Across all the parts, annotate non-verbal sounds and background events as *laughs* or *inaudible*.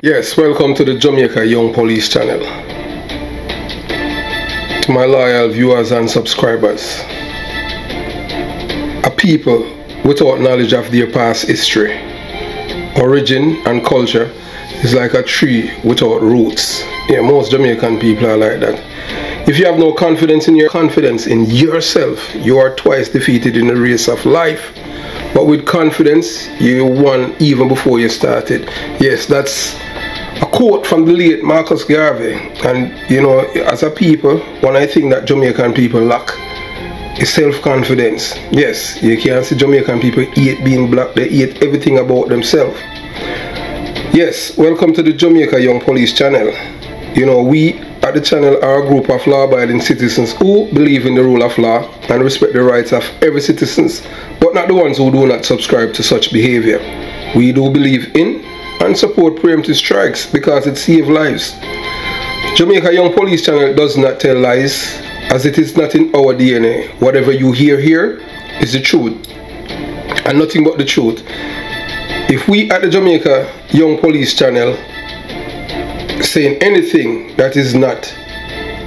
Yes, welcome to the Jamaica Young Police channel. To my loyal viewers and subscribers. A people without knowledge of their past history, origin and culture is like a tree without roots. Yeah, most Jamaican people are like that. If you have no confidence in your confidence in yourself, you are twice defeated in the race of life. But with confidence, you won even before you started. Yes, that's a quote from the late Marcus Garvey. And you know, as a people, one I think that Jamaican people lack is self-confidence. Yes, you can see Jamaican people hate being black, they hate everything about themselves. Yes, welcome to the Jamaica Young Police channel. You know, we at the channel are a group of law-abiding citizens who believe in the rule of law and respect the rights of every citizens, but not the ones who do not subscribe to such behavior. We do believe in and support preemptive strikes because it saves lives. Jamaica Young Police Channel does not tell lies as it is not in our DNA. Whatever you hear here is the truth and nothing but the truth. If we at the Jamaica Young Police Channel saying anything that is not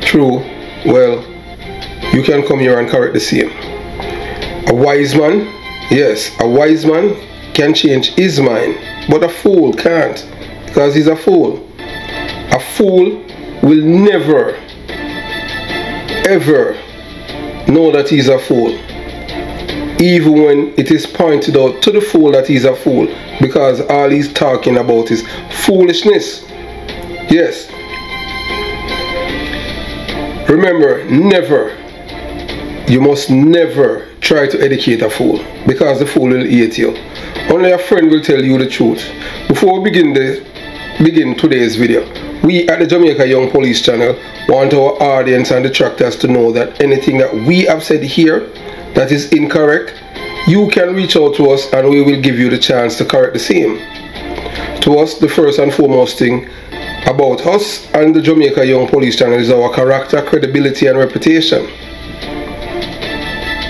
true, well, you can come here and correct the same. A wise man, yes, a wise man can change his mind, but a fool can't because he's a fool. A fool will never, ever know that he's a fool. Even when it is pointed out to the fool that he's a fool because all he's talking about is foolishness. Yes. Remember, never, you must never try to educate a fool because the fool will hate you. Only a friend will tell you the truth. Before we begin the begin today's video, we at the Jamaica Young Police Channel want our audience and detractors to know that anything that we have said here that is incorrect, you can reach out to us and we will give you the chance to correct the same. To us, the first and foremost thing about us and the Jamaica Young Police Channel is our character, credibility and reputation.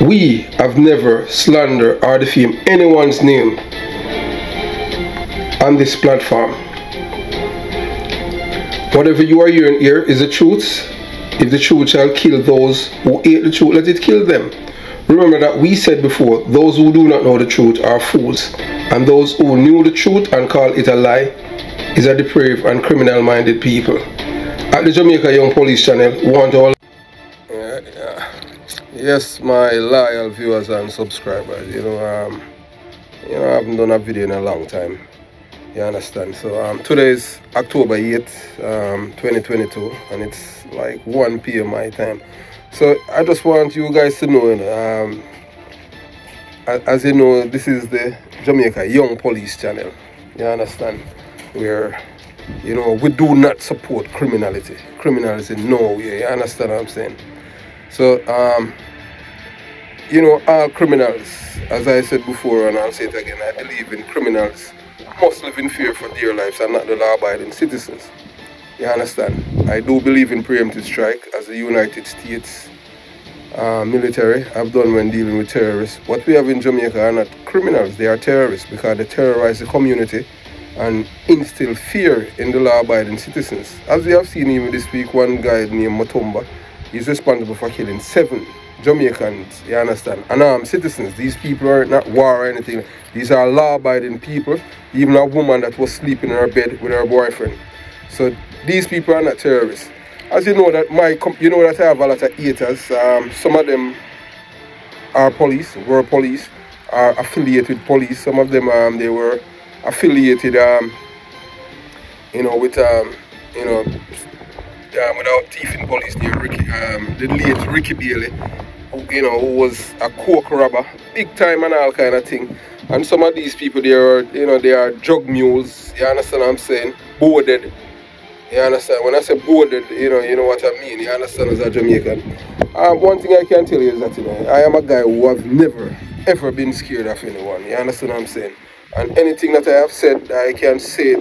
We have never slandered or defamed anyone's name on this platform. Whatever you are hearing here is the truth. If the truth shall kill those who hate the truth, let it kill them. Remember that we said before, those who do not know the truth are fools, and those who knew the truth and call it a lie is a depraved and criminal-minded people. At the Jamaica Young Police Channel, we want all... Yes, my loyal viewers and subscribers, you know, um, you know, I haven't done a video in a long time. You understand? So um, today is October 8th, um, 2022, and it's like 1 p.m. my time. So I just want you guys to know, um, as you know, this is the Jamaica Young Police Channel. You understand? Where, you know, we do not support criminality. Criminality, no. You understand what I'm saying? So, um, you know, all criminals, as I said before, and I'll say it again, I believe in criminals must live in fear for their lives and not the law-abiding citizens. You understand? I do believe in preemptive strike as the United States uh, military have done when dealing with terrorists. What we have in Jamaica are not criminals, they are terrorists because they terrorize the community and instill fear in the law-abiding citizens. As we have seen even this week, one guy named Matumba is responsible for killing seven Jamaicans, you understand, unarmed citizens. These people are not war or anything. These are law-abiding people. Even a woman that was sleeping in her bed with her boyfriend. So these people are not terrorists. As you know that my, you know that I have a lot of haters. Um, some of them are police, were police, are affiliated with police. Some of them um, they were affiliated, um, you know, with um, you know, um, without thief in police. They Ricky, um, the late Ricky Bailey, who, you know, who was a coke robber, big time and all kind of thing. And some of these people, they are, you know, they are drug mules. You understand what I'm saying? Boarded. You understand? When I say boarded, you know, you know what I mean. You understand as a Jamaican. Um, one thing I can tell you is that, you know, I am a guy who have never, ever been scared of anyone. You understand what I'm saying? And anything that I have said, I can say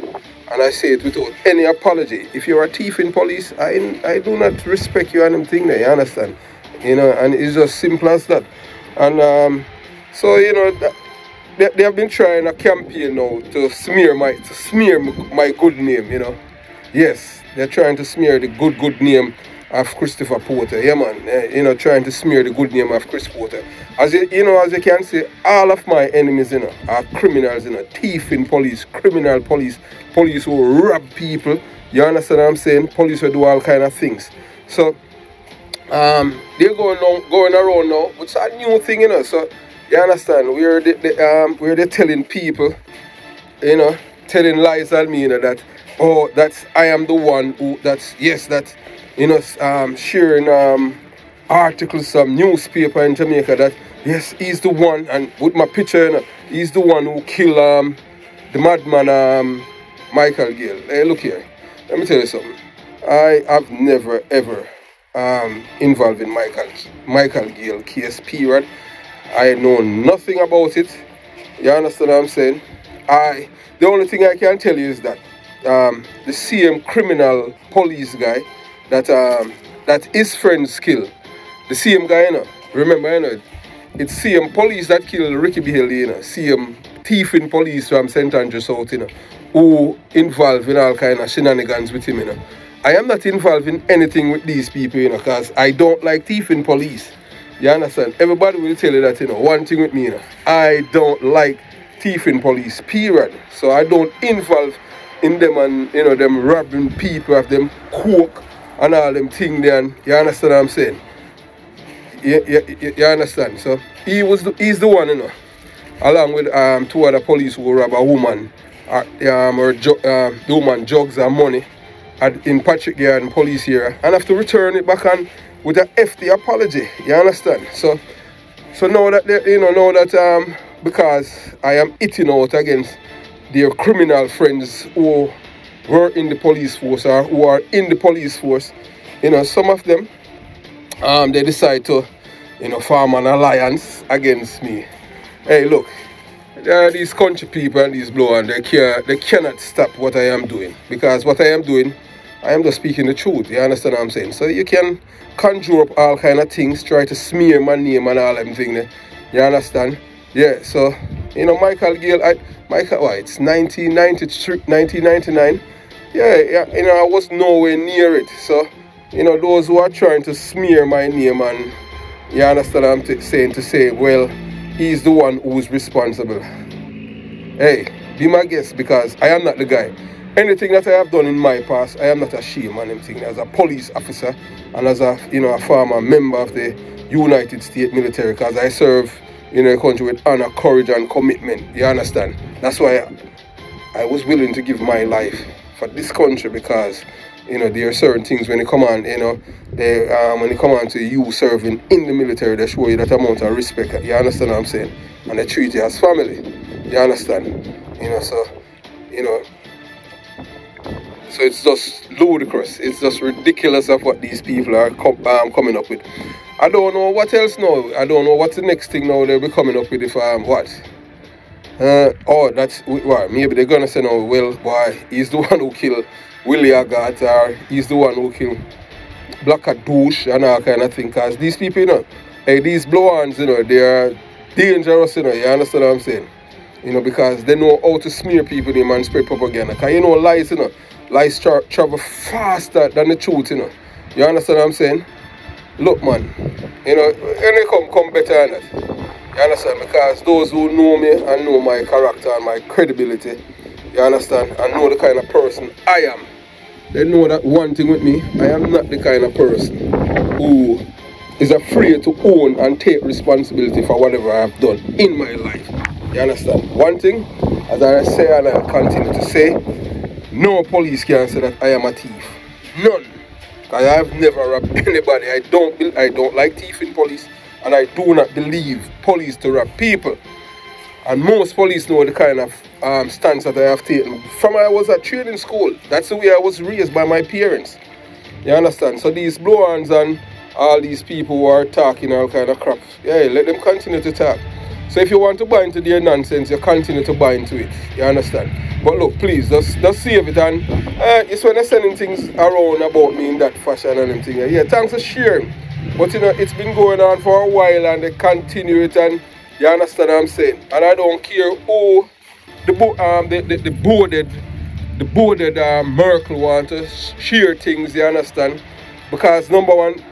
and I say it without any apology. If you're a thief in police, I, I do not respect you anything there, you understand? You know, and it's just simple as that. And um, so, you know, they, they have been trying a campaign now to smear my to smear my good name, you know. Yes, they're trying to smear the good good name of Christopher Porter. Yeah, man. Uh, you know, trying to smear the good name of Chris Porter. As you, you know, as you can see, all of my enemies, you know, are criminals, you know, thief in police, criminal police, police who rob people. You understand what I'm saying? Police will do all kind of things. So, um, they're going on, going around now. It's a new thing, you know. So, you understand? We're the, the um, we're the telling people, you know, telling lies on me, you know, that oh, that's I am the one who that's yes, that you know, um, sharing um, articles, some newspaper in Jamaica that yes, he's the one, and with my picture, you know, he's the one who killed um, the madman um, Michael Gayle. Hey, look here, let me tell you something. I have never ever um, involved in Michael Michael Gayle case. Period. I know nothing about it. You understand what I'm saying? I the only thing I can tell you is that um, the same criminal police guy that um, that his friends kill. The same guy, you know. Remember, you know, it's same police that killed Ricky Bailey, you know. Same thieving police from St. Andrew South, you know, who involved in all kind of shenanigans with him, you know. I am not involved in anything with these people, you know, because I don't like thief in police. You understand? Everybody will tell you that, you know, one thing with me, you know, I don't like thief in police, period. So I don't involve in them and, you know, them robbing people of them coke and all them thing there. You understand what I'm saying? You, you, you understand? So he was the, he's the one, you know, along with um, two other police who rob a woman, uh, um, or uh, the woman jugs her money at, in Patrick Garden police here and have to return it back on with a hefty apology. You understand? So so now that they, you know now that um because I am eating out against their criminal friends who were in the police force or who are in the police force, you know, some of them, um, they decide to, you know, form an alliance against me. Hey, look, there are these country people and these blowers, they, can, they cannot stop what I am doing. Because what I am doing, I am just speaking the truth. You understand what I'm saying? So you can conjure up all kind of things, try to smear my name and all them things. You understand? Yeah, so, you know, Michael Gayle, I, Michael, what, it's 1993, 1999 yeah, yeah, you know, I was nowhere near it. So, you know, those who are trying to smear my name and you understand what I'm saying to say, well, he's the one who's responsible. Hey, be my guest because I am not the guy. Anything that I have done in my past, I am not ashamed of anything. As a police officer and as a, you know, a former member of the United States military because I serve in a country with honor, courage and commitment. You understand? That's why I, I was willing to give my life for this country because you know there are certain things when they come on you know they um, when they come on to you serving in the military they show you that amount of respect. You understand what i'm saying? And they treat you as family. You understand? You know so you know so it's just ludicrous. It's just ridiculous of what these people are um, coming up with. I don't know what else now. I don't know what's the next thing now they'll be coming up with if um what uh, oh, that's well, maybe they're gonna say no. Well, why *laughs* he's the one who killed Willie Agat, or he's the one who killed Black Douche and all kind of thing. Cause these people, you know, hey, these blow-ons, you know, they are dangerous. You know, you understand what I'm saying? You know, because they know how to smear people in and spread propaganda. Cause you know, lies, you know, lies tra travel faster than the truth. You know, you understand what I'm saying? Look, man, you know, any come come better than that. You understand? Because those who know me and know my character and my credibility, you understand, and know the kind of person I am, they know that one thing with me, I am not the kind of person who is afraid to own and take responsibility for whatever I have done in my life. You understand? One thing, as I say and I continue to say, no police can say that I am a thief. None. I have never robbed *laughs* anybody. I don't I don't like thieving police and I do not believe police to rob people. And most police know the kind of um, stance that I have taken. From I was at training school, that's the way I was raised by my parents. You understand? So these blow-ons and all these people who are talking all kind of crap, yeah, let them continue to talk. So if you want to buy into their nonsense, you continue to buy into it. You understand? But look, please, just, just save it. And uh, it's when they're sending things around about me in that fashion and everything. Yeah, thanks for sharing. But you know, it's been going on for a while and they continue it and You understand what I'm saying? And I don't care who the um the, the, the boarded the boarded uh, Merkel want to share things, you understand? Because number one,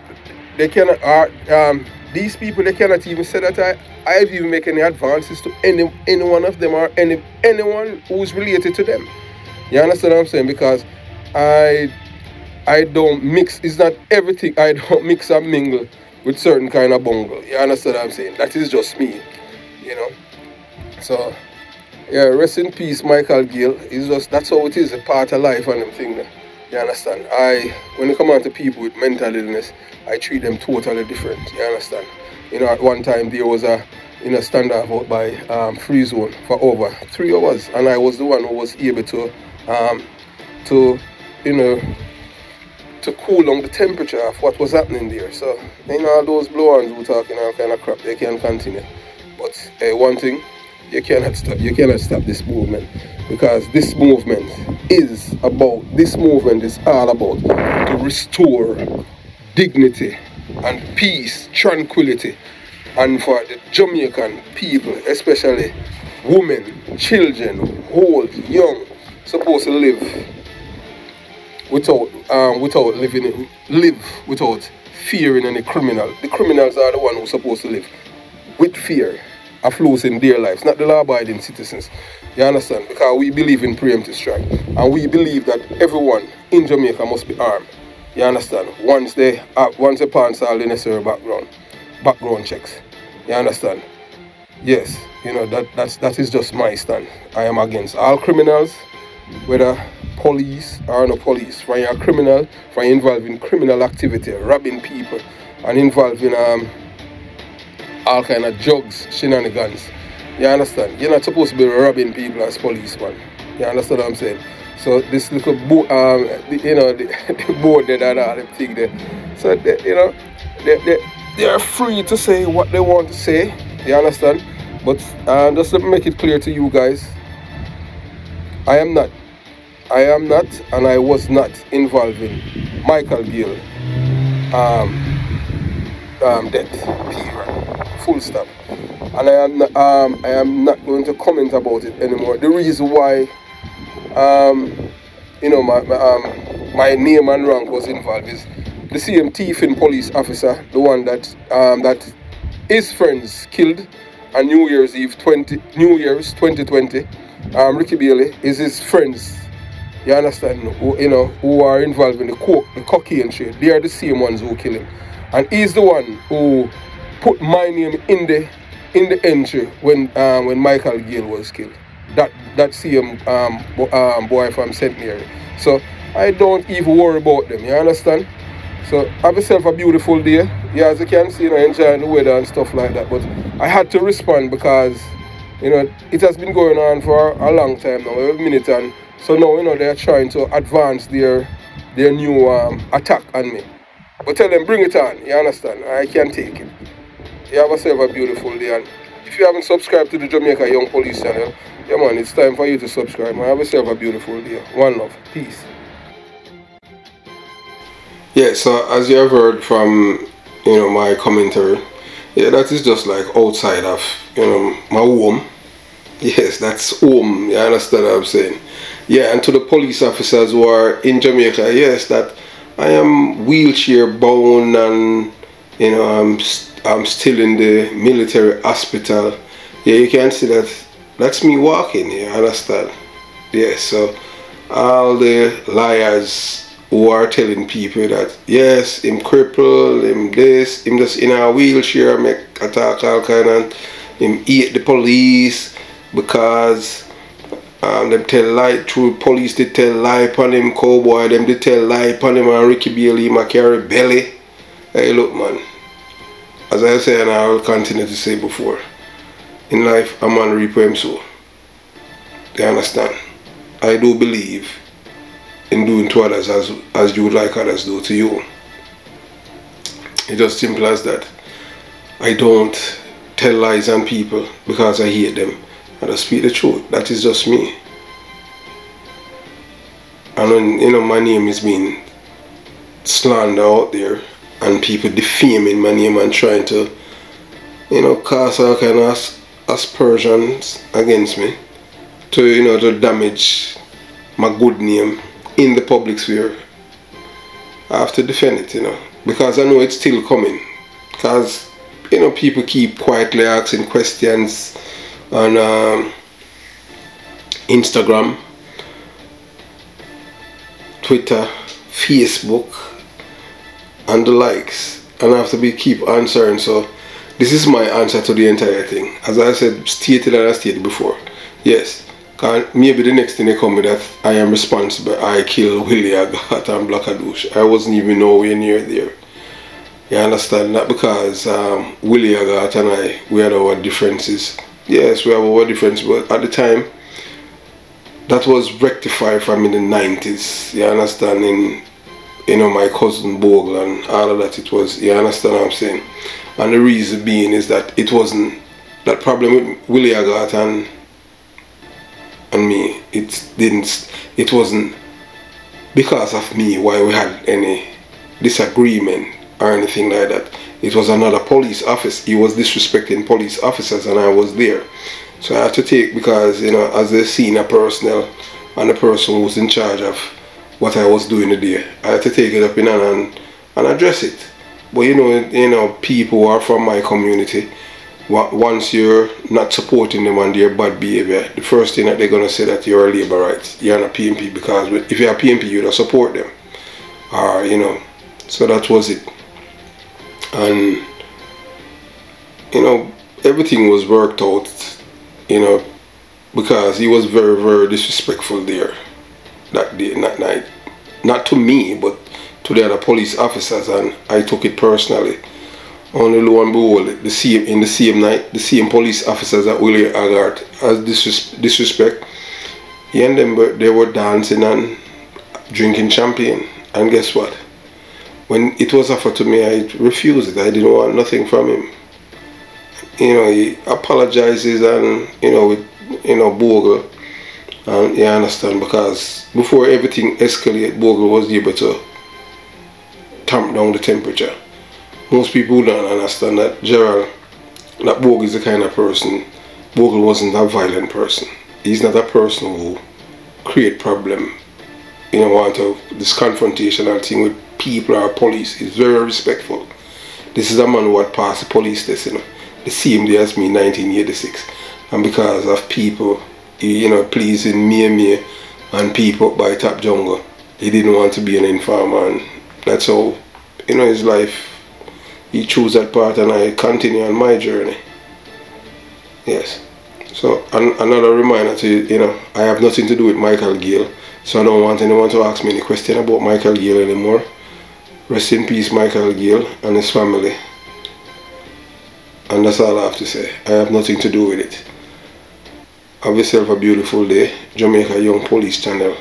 they cannot uh, um these people they cannot even say that I I've even make any advances to any any one of them or any anyone who's related to them. You understand what I'm saying? Because I I don't mix it's not everything I don't mix and mingle with certain kind of bungle. You understand what I'm saying? That is just me. You know. So yeah, rest in peace, Michael Gayle. It's just that's how it is, a part of life and them thing. You understand? I when it come on to people with mental illness, I treat them totally different. You understand? You know, at one time there was a in a standoff out by um, free zone for over three hours, and I was the one who was able to um, to you know to cool down the temperature of what was happening there. So you know all those blow-ons who talking all kind of crap, they can't continue. But uh, one thing you cannot stop you cannot stop this movement because this movement is about this movement is all about to restore dignity and peace tranquility and for the jamaican people especially women children old young supposed to live without um, without living live without fearing any criminal the criminals are the one who's supposed to live with fear afloat in their lives, not the law-abiding citizens. You understand? Because we believe in preemptive strike. And we believe that everyone in Jamaica must be armed. You understand? Once they uh, once they pass all the necessary background background checks. You understand? Yes, you know that that's that is just my stand. I am against all criminals, whether police or no police. For you're a criminal, involved in criminal activity, robbing people, and involving um all kind of drugs, shenanigans. You understand? You're not supposed to be robbing people as policeman. You understand what I'm saying? So this little boat, um, the, you know, *laughs* the, the board there and all them thing there. So they, you know, they, they, they are free to say what they want to say. You understand? But uh, just to make it clear to you guys, I am not, I am not, and I was not involved in Michael Gayle um, um, death. Period full stop. And I am um, I am not going to comment about it anymore. The reason why, um, you know, my my, um, my name and rank was involved is the same thieving police officer, the one that um, that his friends killed on New Year's Eve 20 New Year's 2020. Um, Ricky Bailey is his friends. You understand? Who, you know, who are involved in the coke, the cocaine trade. They are the same ones who kill him, and he's the one who put my name in the in the entry when um, when Michael Gayle was killed. That that same um, um, boy from St. Mary. So I don't even worry about them. You understand? So have yourself a beautiful day. Yeah, as you can see, you know, enjoying the weather and stuff like that. But I had to respond because you know it has been going on for a long time now, a minute, and so now you know they are trying to advance their their new um, attack on me. But tell them bring it on. You understand? I can take it you have yourself a beautiful day and if you haven't subscribed to the Jamaica Young Police channel yeah man it's time for you to subscribe man have yourself a beautiful day one love peace yeah so as you have heard from you know my commentary yeah that is just like outside of you know my home yes that's home you understand what i'm saying yeah and to the police officers who are in jamaica yes that i am wheelchair bound and you know i'm I'm still in the military hospital. Yeah, you can see that. That's me walking. You understand? Yeah. So all the liars who are telling people that yes, him crippled, him this, him just in a wheelchair, make attack all kind of, him eat the police because um, them tell lie through police they tell lie upon him cowboy them they tell lie upon him and Ricky Bailey him carry belly. Hey look man as I say and I will continue to say before, in life a man reap him so. They understand. I do believe in doing to others as, as you would like others do to you. It's just simple as that. I don't tell lies on people because I hate them. I just speak the truth. That is just me. And when you know my name is being slandered out there, and people defaming my name and trying to, you know, cause all kind of aspersions against me to you know to damage my good name in the public sphere I have to defend it you know because I know it's still coming because you know people keep quietly asking questions on um, Instagram Twitter Facebook and the likes and I have to be keep answering so this is my answer to the entire thing. As I said, stated and I stated before. Yes, maybe the next thing they come with that I am responsible. I killed Willie Agatha and Black Adoosh. I wasn't even nowhere near there. You understand that because um, Willie Agatha and I, we had our differences. Yes, we have our differences, but at the time, that was rectified from in the 90s. You understand? In you know my cousin Bogle and all of that. It was. You understand what I'm saying? And the reason being is that it wasn't that problem with Willie Agatha and and me. It didn't. It wasn't because of me why we had any disagreement or anything like that. It was another police officer. He was disrespecting police officers, and I was there. So I had to take because you know, as a senior personnel and the person who was in charge of what I was doing today, I had to take it up in and and address it. But you know, you know, people are from my community, once you're not supporting them on their bad behavior, the first thing that they're gonna say that you're a labor rights, you're not PNP because if you're a PNP, you don't support them, or you know. So that was it, and you know, everything was worked out, you know, because he was very, very disrespectful there that day, that night, not to me, but to the other police officers and I took it personally. Only lo and behold, the same, in the same night, the same police officers at Willie Aggart as disres disrespect, he and them, they were dancing and drinking champagne. And guess what? When it was offered to me, I refused it. I didn't want nothing from him. You know, he apologizes and, you know, with, you know, Bogle. And you understand, because before everything escalated, Bogle was able to tamp down the temperature. Most people don't understand that Gerald, that Bogle is the kind of person, Bogle wasn't a violent person. He's not a person who create problem, you know, want to, this confrontational thing with people or police. He's very respectful. This is a man who had passed the police test, you know, the same day as me in 1986. And because of people, you know, pleasing me and me and people by Top Jungle, he didn't want to be an informer and that's how, you know, his life, he chose that path and I continue on my journey. Yes. So an another reminder to you, you know, I have nothing to do with Michael Gayle, So I don't want anyone to ask me any question about Michael Gayle anymore. Rest in peace Michael Gayle and his family. And that's all I have to say. I have nothing to do with it. Have yourself a beautiful day. Jamaica Young Police Channel.